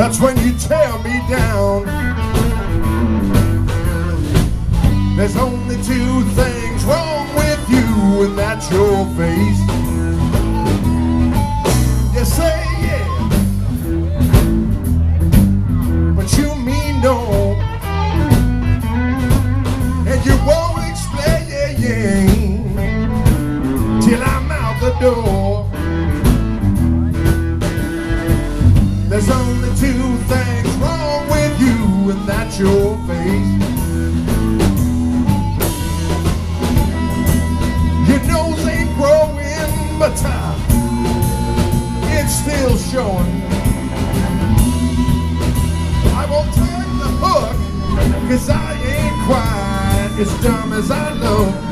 That's when you tear me down. There's only two things wrong with you, and that's your face. Showing. I won't take the hook, cause I ain't quite as dumb as I know.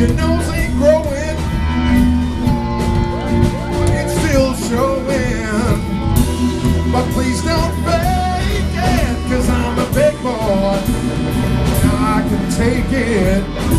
Your nose ain't growing, it's still showing. But please don't fake it, cause I'm a big boy. I can take it.